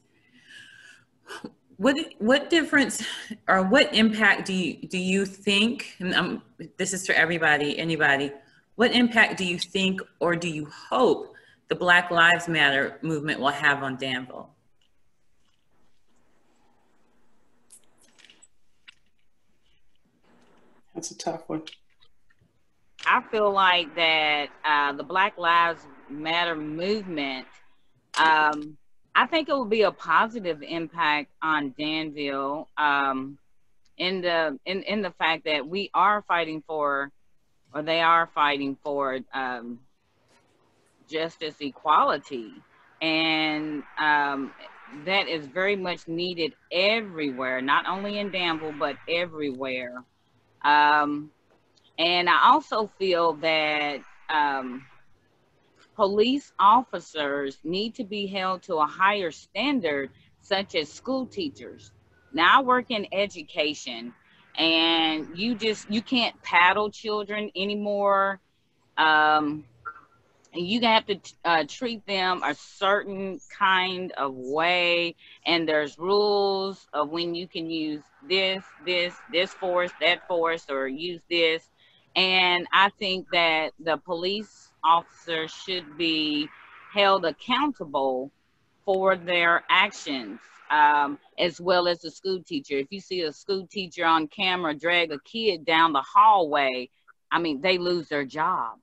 What what difference or what impact do you do you think? And I'm, this is for everybody, anybody. What impact do you think or do you hope the Black Lives Matter movement will have on Danville? That's a tough one. I feel like that uh, the Black Lives Matter movement, um, I think it will be a positive impact on Danville um, in the in, in the fact that we are fighting for, or they are fighting for um, justice, equality, and um, that is very much needed everywhere, not only in Danville but everywhere. Um, and I also feel that um, police officers need to be held to a higher standard, such as school teachers. Now I work in education and you just, you can't paddle children anymore. Um, and you have to uh, treat them a certain kind of way and there's rules of when you can use this this this force that force or use this and i think that the police officers should be held accountable for their actions um, as well as the school teacher. If you see a school teacher on camera drag a kid down the hallway i mean they lose their job.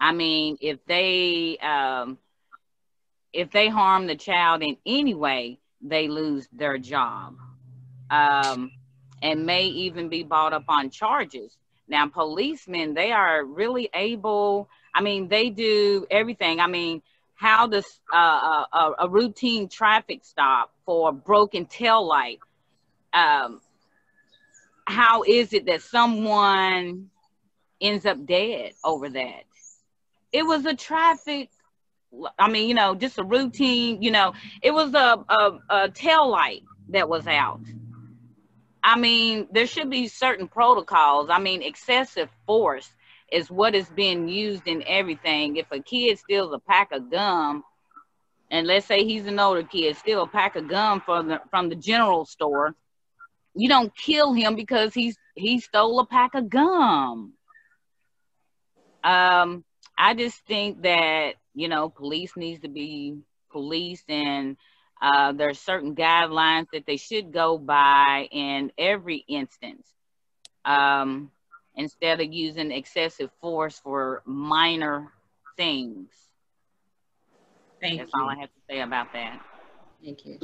I mean, if they um, if they harm the child in any way, they lose their job, um, and may even be brought up on charges. Now, policemen, they are really able. I mean, they do everything. I mean, how does uh, a, a, routine traffic stop for a broken tail light? Um, how is it that someone ends up dead over that? it was a traffic I mean, you know, just a routine, you know, it was a, a, a tail light that was out. I mean, there should be certain protocols. I mean, excessive force is what is being used in everything. If a kid steals a pack of gum, and let's say he's an older kid, steal a pack of gum from the from the general store, you don't kill him because he's he stole a pack of gum. Um, I just think that you know police needs to be policed and uh, are certain guidelines that they should go by in every instance um, instead of using excessive force for minor things. Thank That's you. all I have to say about that. Thank you.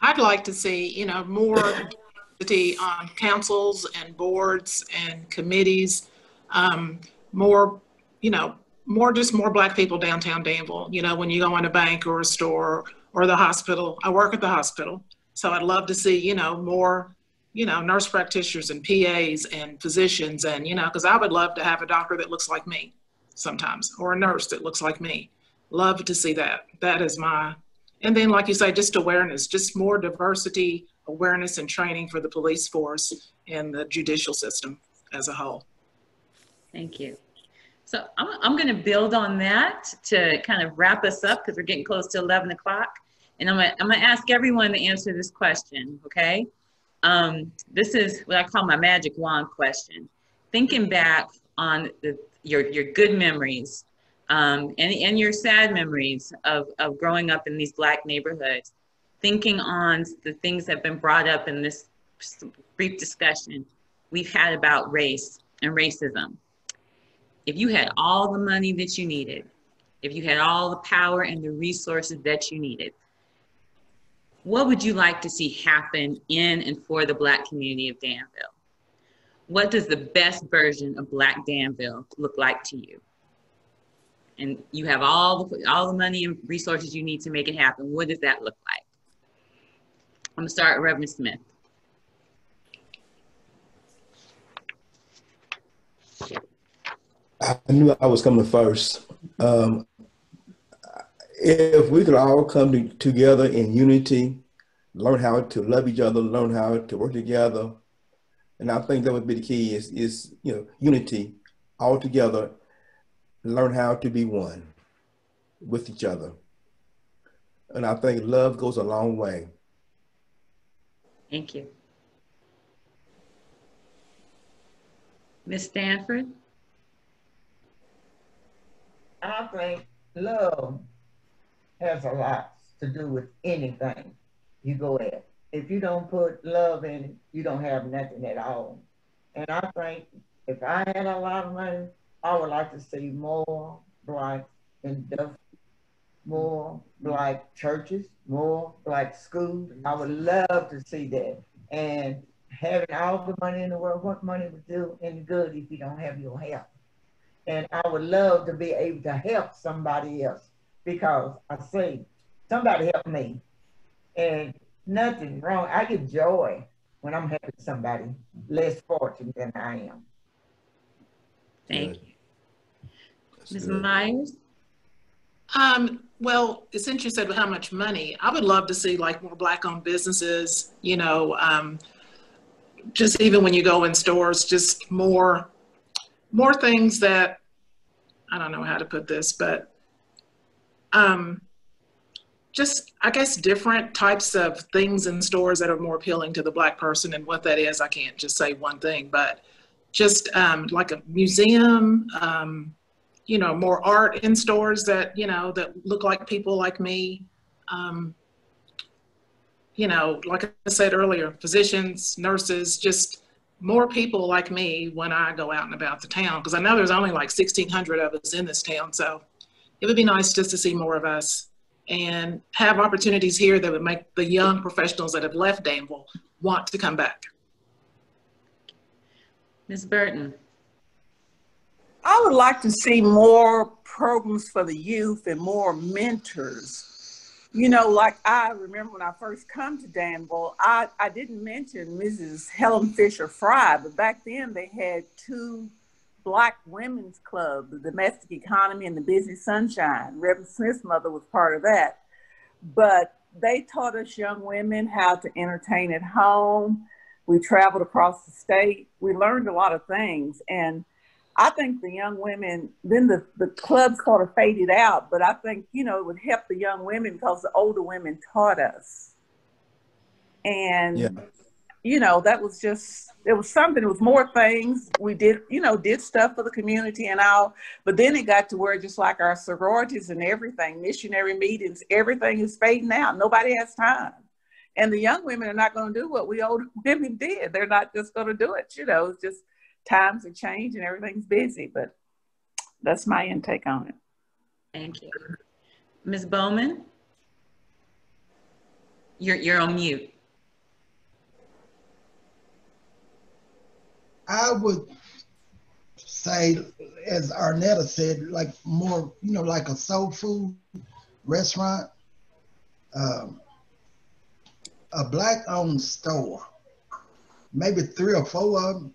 I'd like to see, you know, more diversity on councils and boards and committees, um, more you know, more just more black people downtown Danville. You know, when you go in a bank or a store or the hospital. I work at the hospital, so I'd love to see you know more, you know, nurse practitioners and PAs and physicians and you know, because I would love to have a doctor that looks like me sometimes or a nurse that looks like me. Love to see that. That is my, and then like you say, just awareness, just more diversity, awareness, and training for the police force and the judicial system as a whole. Thank you. So I'm, I'm going to build on that to kind of wrap us up because we're getting close to 11 o'clock. And I'm going to, I'm to ask everyone to answer this question, okay? Um, this is what I call my magic wand question. Thinking back on the, your, your good memories um, and, and your sad memories of, of growing up in these black neighborhoods, thinking on the things that have been brought up in this brief discussion we've had about race and racism if you had all the money that you needed, if you had all the power and the resources that you needed, what would you like to see happen in and for the Black community of Danville? What does the best version of Black Danville look like to you? And you have all the, all the money and resources you need to make it happen. What does that look like? I'm gonna start with Reverend Smith. I knew I was coming first. Um, if we could all come to, together in unity, learn how to love each other, learn how to work together, and I think that would be the key is, is you know unity, all together, learn how to be one with each other. And I think love goes a long way. Thank you. Miss Stanford? I think love has a lot to do with anything you go at. If you don't put love in it, you don't have nothing at all. And I think if I had a lot of money, I would like to see more black industrial, more black churches, more black schools. I would love to see that. And having all the money in the world, what money would do any good if you don't have your help? And I would love to be able to help somebody else because I see somebody help me. And nothing wrong. I get joy when I'm helping somebody less fortunate than I am. Thank you. Ms. Myers? Um, well, since you said how much money, I would love to see like more black-owned businesses, you know, um, just even when you go in stores, just more, more things that, I don't know how to put this, but um, just, I guess, different types of things in stores that are more appealing to the black person and what that is, I can't just say one thing, but just um, like a museum, um, you know, more art in stores that, you know, that look like people like me. Um, you know, like I said earlier, physicians, nurses, just more people like me when I go out and about the town. Because I know there's only like 1,600 of us in this town. So it would be nice just to see more of us and have opportunities here that would make the young professionals that have left Danville want to come back. Ms. Burton? I would like to see more programs for the youth and more mentors. You know, like I remember when I first come to Danville, I, I didn't mention Mrs. Helen Fisher Fry, but back then they had two black women's clubs, the domestic economy and the busy sunshine. Reverend Smith's mother was part of that. But they taught us young women how to entertain at home. We traveled across the state. We learned a lot of things. And I think the young women, then the, the clubs sort of faded out, but I think, you know, it would help the young women because the older women taught us. And, Yeah. you know, that was just, it was something, it was more things. We did, you know, did stuff for the community and all, but then it got to where just like our sororities and everything, missionary meetings, everything is fading out. Nobody has time. And the young women are not going to do what we old women did. They're not just going to do it. You know, it's just times have changed and everything's busy, but that's my intake on it. Thank you. Ms. Bowman? You're, you're on mute. I would say, as Arnetta said, like more, you know, like a soul food restaurant, um, a black owned store, maybe three or four of them.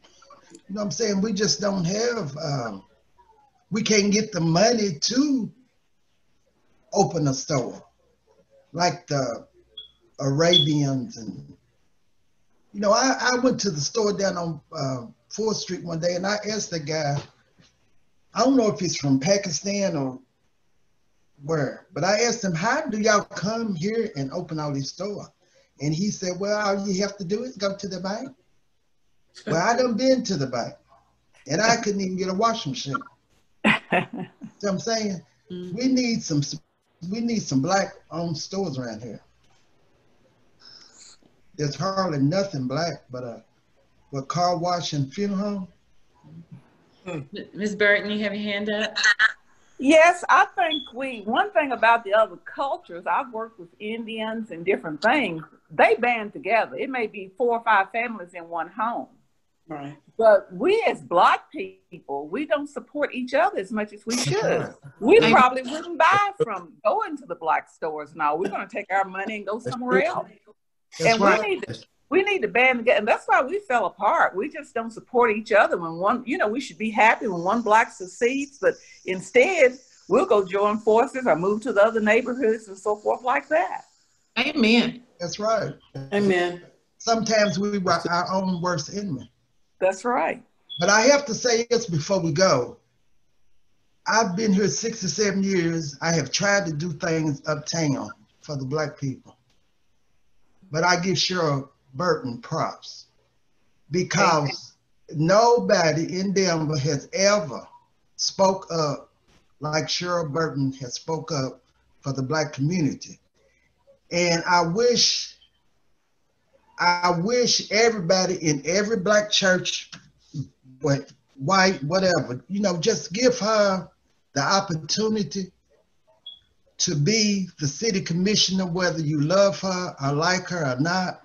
You know what I'm saying? We just don't have, um, we can't get the money to open a store like the Arabians and you know, I, I went to the store down on uh, 4th Street one day and I asked the guy, I don't know if he's from Pakistan or where, but I asked him, how do y'all come here and open all these stores? And he said, well, all you have to do is go to the bank. Well, I done been to the bank and I couldn't even get a washing machine. so I'm saying mm-hmm. we need some, we need some black owned stores around here. There's hardly nothing black but a, what car wash and funeral home. Ms. Burton, you have your hand up? Yes, I think we, one thing about the other cultures, I've worked with Indians and different things, they band together. It may be four or five families in one home. Right. But we as black people, we don't support each other as much as we should. We probably wouldn't buy from going to the black stores now. We're gonna take our money and go somewhere else. That's And we need to, we need to band together. And that's why we fell apart. We just don't support each other. When one, you know, we should be happy when one black succeeds, but instead we'll go join forces or move to the other neighborhoods and so forth like that. Amen. That's right. Amen. Sometimes we were our own worst enemy. That's right. But I have to say this before we go. I've been here 67 years. I have tried to do things uptown for the black people. But I give Cheryl Burton props because nobody in Danville has ever spoke up like Cheryl Burton has spoke up for the black community. And I wish, I wish everybody in every black church, but white, whatever, you know, just give her the opportunity to be the city commissioner, whether you love her or like her or not.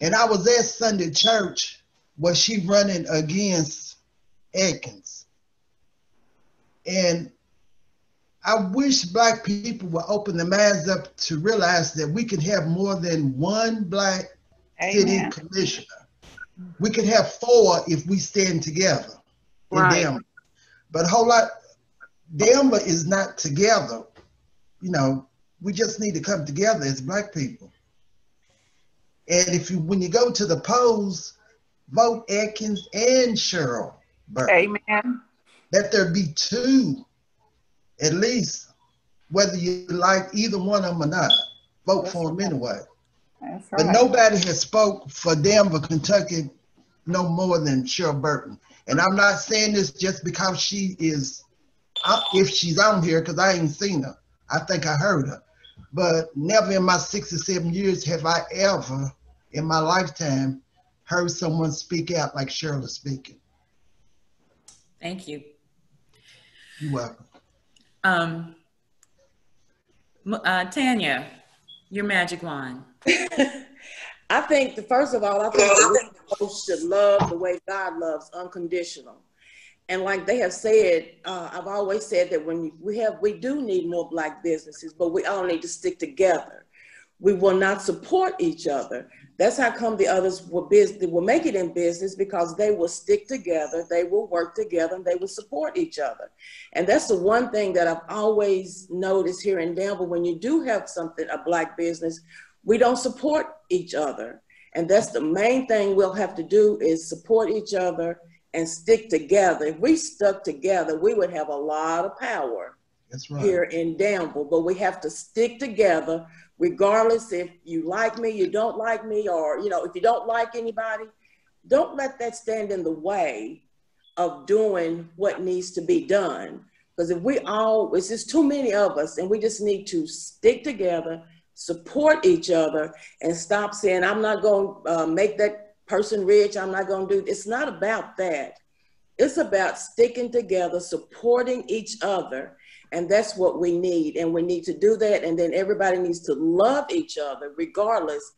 And I was at Sunday church where she running against Atkins. And I wish black people would open their minds up to realize that we can have more than one black city commissioner. We could have four if we stand together in Right. Danville. But a whole lot, Danville is not together. You know, we just need to come together as black people. And if you, when you go to the polls, vote Atkins and Cheryl. Burton. Amen. Let there be two, at least, whether you like either one of them or not. Vote That's for them anyway. Right. But nobody has spoke for Danville, Kentucky, no more than Cheryl Burton. And I'm not saying this just because she is, if she's on here, because I ain't seen her. I think I heard her. But never in my 67 years have I ever, in my lifetime, heard someone speak out like Cheryl is speaking. Thank you. You're welcome. Um, uh, Tanya, your magic wand. I think, the, first of all, I think we should love the way God loves, unconditional. And like they have said, uh, I've always said that when we have, we do need more black businesses, but we all need to stick together. We will not support each other. That's how come the others will business will make it in business because they will stick together, they will work together, and they will support each other. And that's the one thing that I've always noticed here in Danville. When you do have something, a black business, we don't support each other. And that's the main thing we'll have to do is support each other and stick together. If we stuck together, we would have a lot of power right. here in Danville, but we have to stick together regardless if you like me, you don't like me, or you know, if you don't like anybody, don't let that stand in the way of doing what needs to be done. Because if we all, it's just too many of us, and we just need to stick together, support each other, and stop saying, I'm not going to uh, make that person rich, I'm not going to do. It's not about that. It's about sticking together, supporting each other. And that's what we need. And we need to do that. And then everybody needs to love each other, regardless.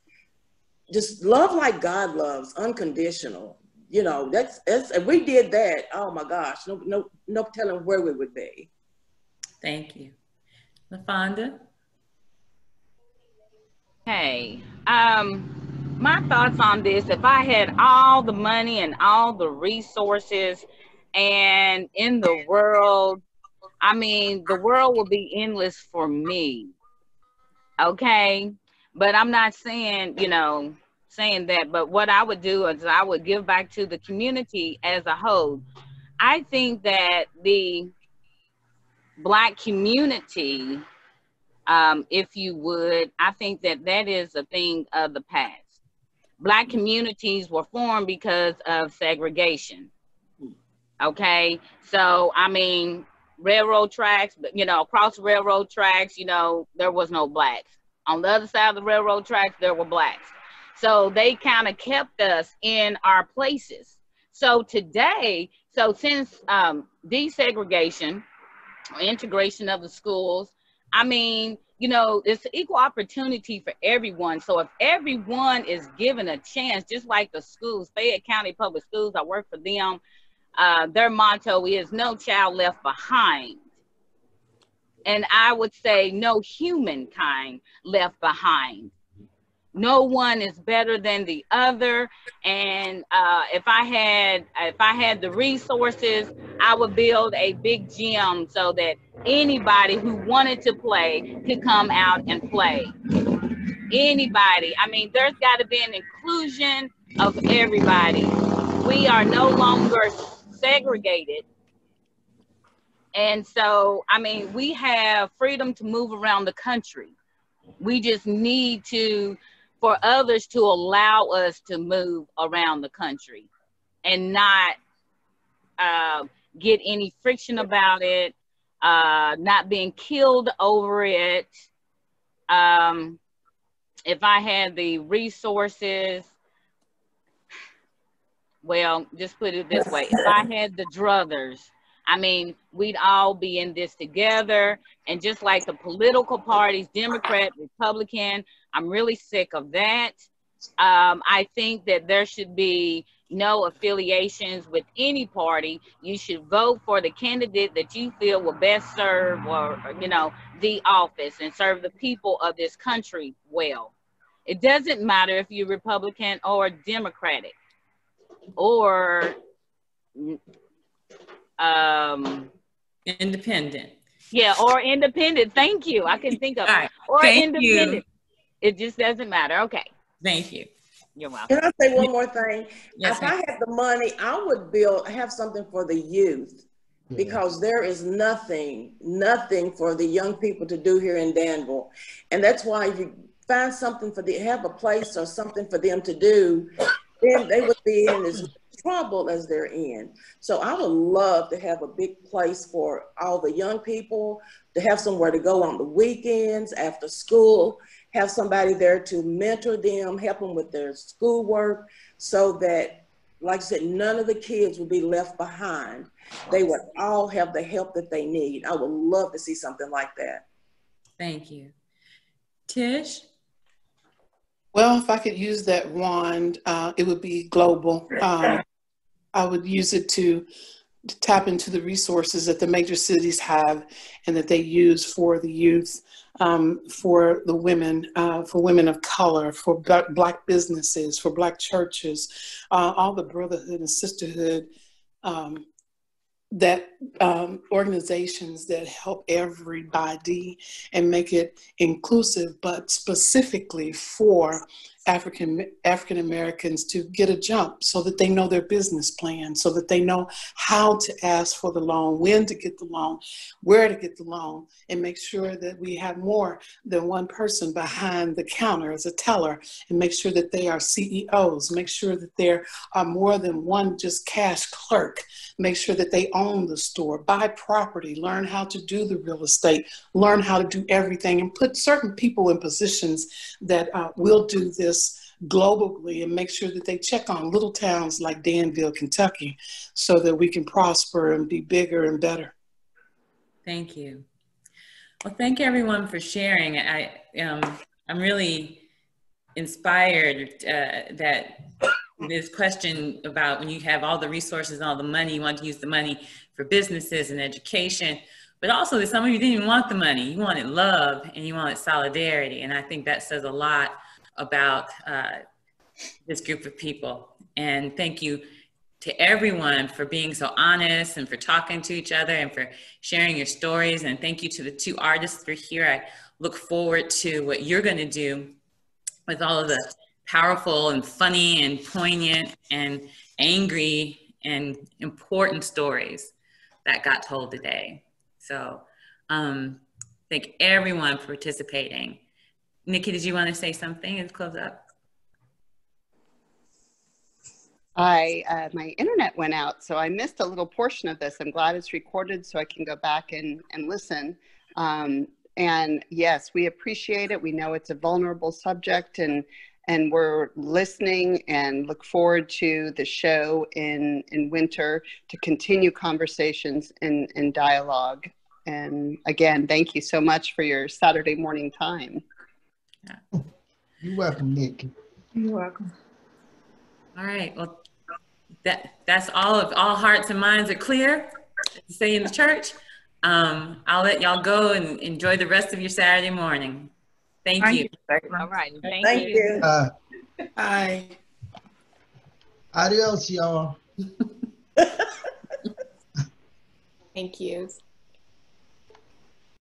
Just love like God loves, unconditional. You know, that's, that's if we did that, oh my gosh, no, no, no telling where we would be. Thank you. LaFonda? Hey, um, my thoughts on this if I had all the money and all the resources and in the world, I mean, the world will be endless for me. Okay. But I'm not saying, you know, saying that, but what I would do is I would give back to the community as a whole. I think that the Black community, um, if you would, I think that that is a thing of the past black communities were formed because of segregation. Okay, so I mean, railroad tracks, but you know, across railroad tracks, you know, there was no blacks. On the other side of the railroad tracks, there were blacks. So they kind of kept us in our places. So today, so since um, desegregation, or integration of the schools, I mean, you know, it's equal opportunity for everyone. So if everyone is given a chance, just like the schools, Fayette County Public Schools, I work for them. Uh, their motto is no child left behind. And I would say no humankind left behind. No one is better than the other. And uh, if i had if i had the resources i would build a big gym so that anybody who wanted to play could come out and play. Anybody. I mean there's got to be an inclusion of everybody. We are no longer segregated and so i mean we have freedom to move around the country we just need to for others to allow us to move around the country and not uh, get any friction about it, uh, not being killed over it. Um, if I had the resources, well, just put it this way if I had the druthers, I mean, we'd all be in this together. And just like the political parties, Democrat, Republican, I'm really sick of that. Um, I think that there should be no affiliations with any party. You should vote for the candidate that you feel will best serve or, you know, the office and serve the people of this country well. It doesn't matter if you're Republican or Democratic or um, Independent. Yeah, or independent. Thank you. I can think of All right. or Thank independent. you. It just doesn't matter. Okay. Thank you. You're welcome. Can I say one more thing? Yes, if I had the money, I would build, have something for the youth because there is nothing, nothing for the young people to do here in Danville. And that's why if you find something for the, have a place or something for them to do, then they would be in as trouble as they're in. So I would love to have a big place for all the young people, to have somewhere to go on the weekends, after school, have somebody there to mentor them, help them with their schoolwork so that, like I said, none of the kids would be left behind. They would all have the help that they need. I would love to see something like that. Thank you. Tish? Well, if I could use that wand, uh, it would be global. Um, I would use it to, to tap into the resources that the major cities have and that they use for the youth, um, for the women, uh, for women of color, for black, businesses, for black churches, uh, all the brotherhood and sisterhood um, that um, organizations that help everybody and make it inclusive, but specifically for African African Americans to get a jump so that they know their business plan, so that they know how to ask for the loan, when to get the loan, where to get the loan, and make sure that we have more than one person behind the counter as a teller, and make sure that they are CEOs, make sure that there are more than one just cash clerk, make sure that they own the store, buy property, learn how to do the real estate, learn how to do everything, and put certain people in positions that uh, will do this globally and make sure that they check on little towns like Danville, Kentucky, so that we can prosper and be bigger and better. Thank you. Well, thank everyone for sharing. I, um, I'm really inspired uh, that this question about when you have all the resources and all the money, you want to use the money for businesses and education, but also that some of you didn't even want the money. You wanted love and you wanted solidarity. And I think that says a lot about uh, this group of people. And thank you to everyone for being so honest and for talking to each other and for sharing your stories. And thank you to the two artists are here. I look forward to what you're going to do with all of the powerful and funny and poignant and angry and important stories that got told today. So um, thank everyone for participating. Nikki, did you want to say something and close up? I uh, my internet went out, so I missed a little portion of this. I'm glad it's recorded, so I can go back and and listen. Um, and yes, we appreciate it. We know it's a vulnerable subject, and and we're listening and look forward to the show in in winter to continue conversations and and dialogue. And again, thank you so much for your Saturday morning time. You're welcome, Nikki. You're welcome. All right. Well, that that's all. of all hearts and minds are clear, say in the church, um, I'll let y'all go and enjoy the rest of your Saturday morning. Thank, Thank you. you. All right. Thank, Thank you. you. Uh, Bye. adios, y'all. Thank you.